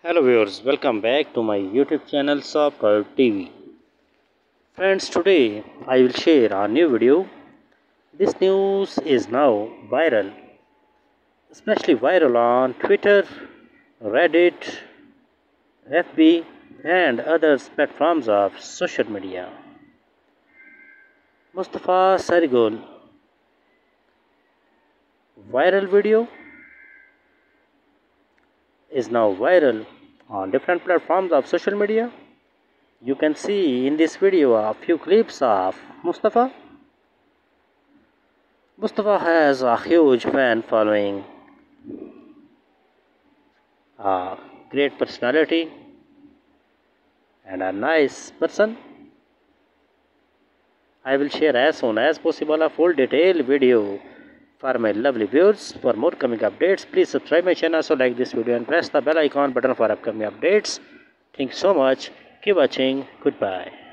Hello viewers, welcome back to my YouTube channel Soft heart TV. Friends, today I will share a new video. This news is now viral, especially viral on Twitter, Reddit, FB, and other platforms of social media. Mustafa Sarigül viral video is now viral on different platforms of social media. You can see in this video a few clips of Mustafa. Mustafa has a huge fan following, a great personality, and a nice person. I will share as soon as possible a full detailed video for my lovely viewers. For more coming updates, please subscribe my channel, so like this video and press the bell icon button for upcoming updates. Thanks so much. Keep watching. Goodbye.